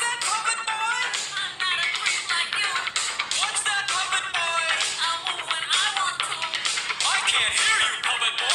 i can't hear you, puppet boy.